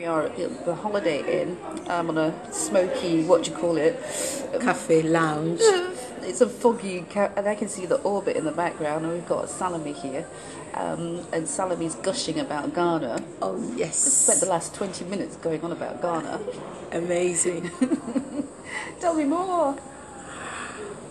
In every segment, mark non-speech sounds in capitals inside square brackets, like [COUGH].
We are at the Holiday Inn um, on a smoky, what do you call it? Cafe lounge. It's a foggy, ca- and I can see the orbit in the background, and we've got Salome here. Um, and Salome's gushing about Ghana. Oh yes. Spent the last 20 minutes going on about Ghana. amazing. [LAUGHS] Tell me more.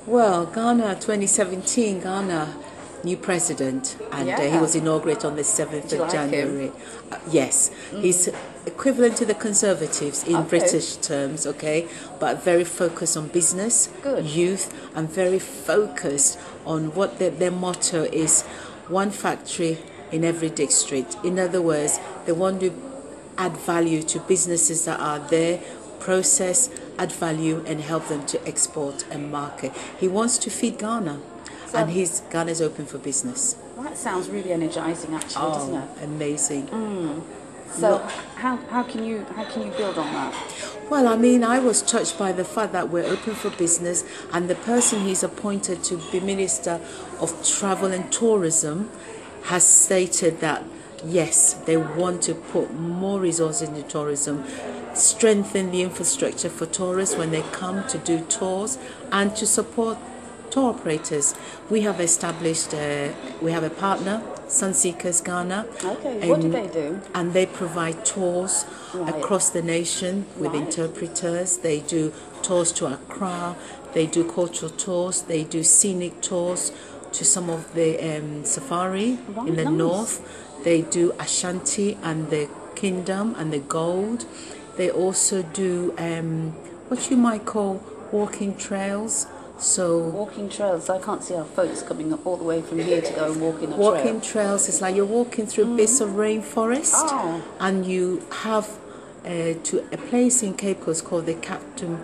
Well, Ghana 2017, Ghana new president, and uh, he was inaugurated on the 7th of like? January. Uh, yes, he's equivalent to the Conservatives in Okay. British terms, okay, but very focused on business, Good. youth, and very focused on what their, their motto is: one factory in every district. In other words, they want to add value to businesses that are there, process, add value, and help them to export and market. He wants to feed Ghana, So- and his Ghana is open for business. That sounds really energizing, actually, doesn't oh, it? amazing! Mm. So, how, how can you how can you build on that? Well, I mean, I was touched by the fact that we're open for business, and the person he's appointed to be Minister of Travel and Tourism has stated that yes, they want to put more resources into tourism, strengthen the infrastructure for tourists when they come to do tours, and to support tour operators. We have established, uh, we have a partner, Sunseekers Ghana. Okay, what do and- they do? and they provide tours Right. across the nation with Right. interpreters. They do tours to Accra, they do cultural tours, they do scenic tours to some of the um, safari Right, in the nice. north. They do Ashanti and the Kingdom and the Gold. They also do um, what you might call walking trails. So Walking trails. I can't see our folks coming all the way from here to go and walk in a Walking trail. trails is like you're walking through bits of rainforest, Oh. and you have uh, to a place in Cape Coast called the Captain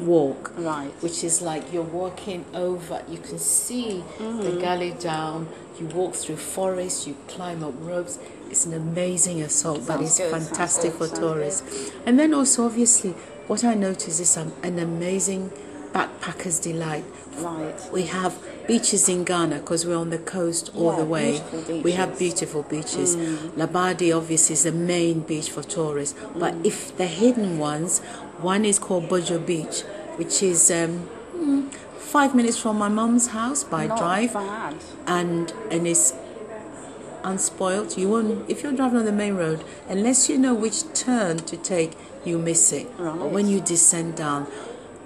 Walk, Right. which is like you're walking over. You can see the galley down. You walk through forest. You climb up ropes. It's an amazing assault, but it's good, fantastic good, for sounds tourists. And then also, obviously, what I noticed is an amazing backpackers delight. Right. We have beaches in Ghana because we're on the coast all Yeah, the way. We have beautiful beaches. Labadi obviously is the main beach for tourists, but if the hidden ones, one is called Bojo Beach, which is um, mm, five minutes from my mum's house by Not drive, bad. and and it's unspoilt. You won't if you're driving on the main road unless you know which turn to take. You miss it. Right. But when you descend down,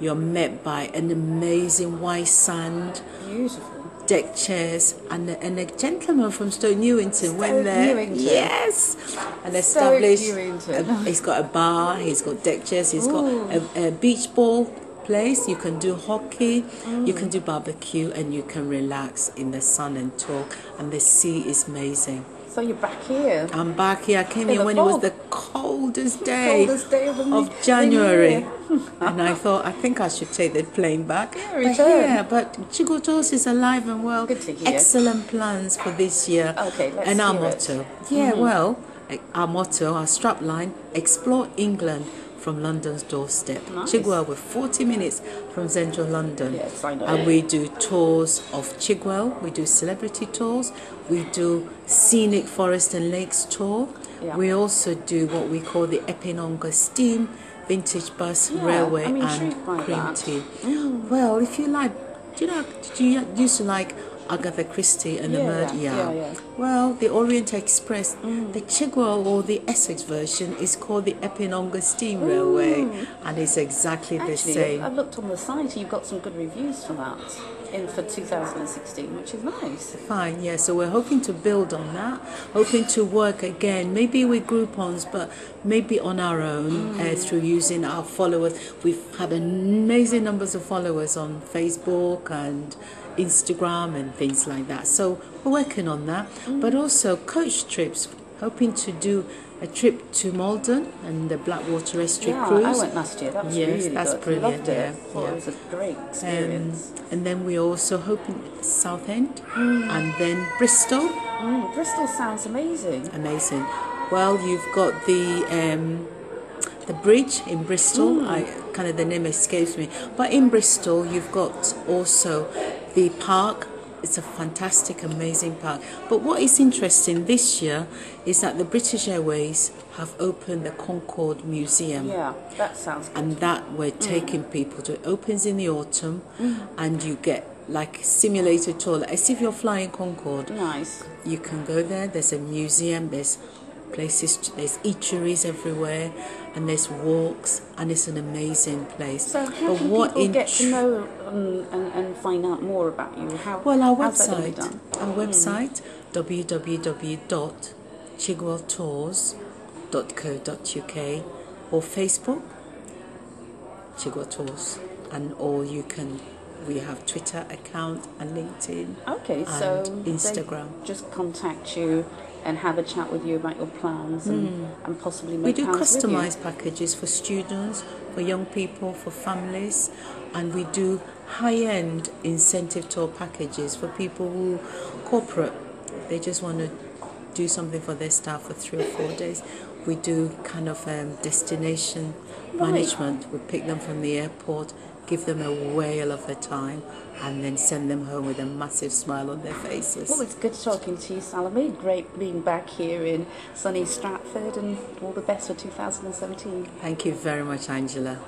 you're met by an amazing white sand Beautiful. deck chairs and a, and a gentleman from Stoke Newington went there. Newington. Yes, and established. A- uh, he's got a bar. He's got deck chairs. He's got a, a beach ball place. You can do hockey. You can mm. do barbecue, and you can relax in the sun and talk. And the sea is amazing. So you're back here. I'm back here. I came In here when it was the coldest day Coldest day of of January. [LAUGHS] and I thought, I think I should take the plane back. Yeah, but return. yeah, but Chigwell Tours is alive and well. Good to hear. Excellent plans for this year. Okay, let's And our hear it. Mm-hmm. motto. Yeah, well, eh, our motto, our strapline, explore England from London's doorstep. Nice. Chigwell, we're 40 minutes from central London. Yes, I know. And we do tours of Chigwell, we do celebrity tours, we do scenic forest and lakes tour. Yeah. We also do what we call the Epping Ongar Steam Vintage Bus Yeah, Railway I'm and intrigued by Cream that. Tea. Well, if you like, do you know, do you used to like Agatha Christie and the Yeah, murder? yeah, yeah. Well, the Orient Express, Mm. the Chigwell or the Essex version is called the Epping Ongar Steam Railway, and it's exactly the Actually, same. I've looked on the site. And You've got some good reviews for that in for 2016, which is nice. Fine, yeah. So we're hoping to build on that, hoping to work again, maybe with Groupons, but maybe on our own uh, through using our followers. We've had amazing numbers of followers on Facebook and Instagram and things like that. So we're working on that, but also coach trips. Hoping to do a trip to Maldon and the Blackwater Estuary yeah, cruise. I went last year. That was Yes, really that's good. brilliant, yeah, yeah. it was a great Um, experience. and then we're also hoping Southend and then Bristol. Mm, Bristol sounds amazing. Amazing. Well, you've got the um, the bridge in Bristol. I kind of the name escapes me, but in Bristol you've got also the park it's a fantastic, amazing park. But what is interesting this year is that the British Airways have opened the Concorde Museum. Yeah, that sounds good. And that we're taking people to. It opens in the autumn, and you get like a simulated tour. As if you're flying Concorde. Nice. You can go there. There's a museum. There's places. There's eateries everywhere, and there's walks, and it's an amazing place. So how can people in get to know um, and, and find out more about you? How, Well, our how's that be website, our website www.chigwelltours.co.uk or Facebook Chigwell Tours, and all you can. We have Twitter account and LinkedIn. Okay, and they Instagram. just contact you and have a chat with you about your plans and, and possibly We make do with you. customized packages for students, for young people, for families, and we do high-end incentive tour packages for people who corporate. They just want to do something for their staff for three or four days. We do kind of um, destination Right. management. We pick them from the airport, give them a whale of a time, and then send them home with a massive smile on their faces. Well, it's good talking to you, Salome. Great being back here in sunny Stratford, and all the best for 2017. Thank you very much, Angela.